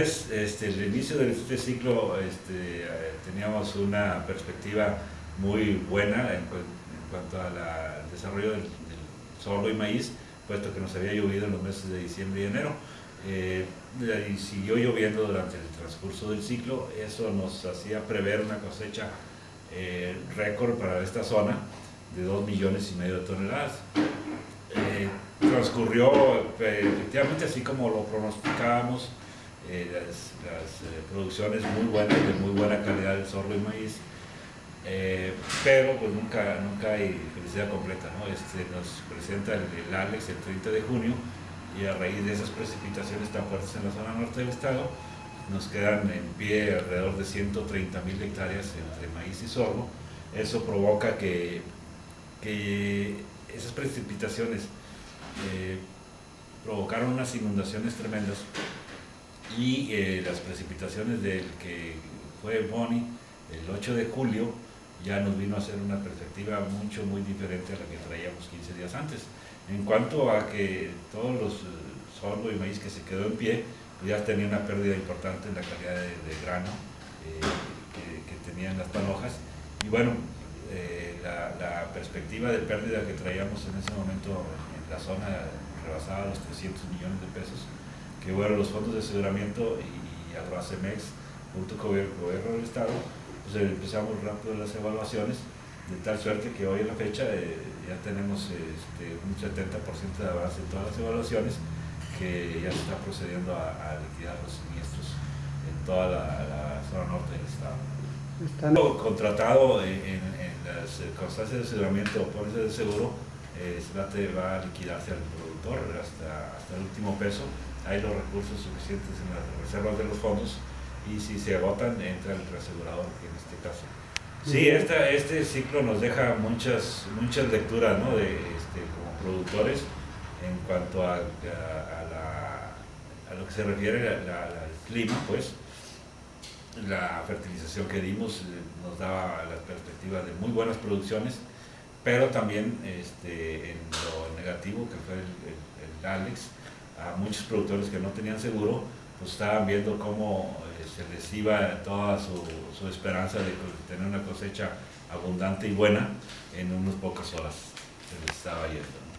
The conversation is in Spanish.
Este, el inicio de este ciclo este, eh, teníamos una perspectiva muy buena en, cuanto al desarrollo del, sorgo y maíz, puesto que nos había llovido en los meses de diciembre y enero. Eh, y siguió lloviendo durante el transcurso del ciclo, eso nos hacía prever una cosecha eh, récord para esta zona de 2 millones y medio de toneladas. transcurrió efectivamente así como lo pronosticábamos, eh, las, eh, producciones muy buenas, de muy buena calidad de sorgo y maíz, eh, pero pues nunca, nunca hay felicidad completa. ¿no? Este, nos presenta el, ALEX el 30 de junio y a raíz de esas precipitaciones tan fuertes en la zona norte del estado, nos quedan en pie alrededor de 130 mil hectáreas entre maíz y sorgo. Eso provoca que, que esas precipitaciones provocaron unas inundaciones tremendas y eh, las precipitaciones del que fue Boni el 8 de julio ya nos vino a ser una perspectiva mucho muy diferente a la que traíamos 15 días antes. En cuanto a que todos los eh, sorgo y maíz que se quedó en pie, pues ya tenía una pérdida importante en la calidad de, grano eh, que, tenían las panojas. Y bueno, la, perspectiva de pérdida que traíamos en ese momento en la zona rebasaba los 300 millones de pesos que bueno, los fondos de aseguramiento y Agroacemex, junto con el gobierno del Estado, pues eh, empezamos rápido las evaluaciones, de tal suerte que hoy en la fecha eh, ya tenemos este, un 70% de avance en todas las evaluaciones, que ya se está procediendo a, liquidar los siniestros en toda la, zona norte del Estado. Están... Contratado en, las constancias de aseguramiento o pólizas de seguro, eh, se va a liquidarse al productor hasta, hasta el último peso hay los recursos suficientes en las reservas de los fondos y si se agotan entra el reasegurador, en este caso. Sí, este ciclo nos deja muchas, muchas lecturas ¿no? de, este, como productores en cuanto a, a, lo que se refiere al clima, pues la fertilización que dimos eh, nos daba la perspectiva de muy buenas producciones, pero también este, en lo negativo que fue el, el Alex, a muchos productores que no tenían seguro, pues estaban viendo cómo eh, se les iba toda su, su, esperanza de tener una cosecha abundante y buena en unas pocas horas. Se les estaba yendo.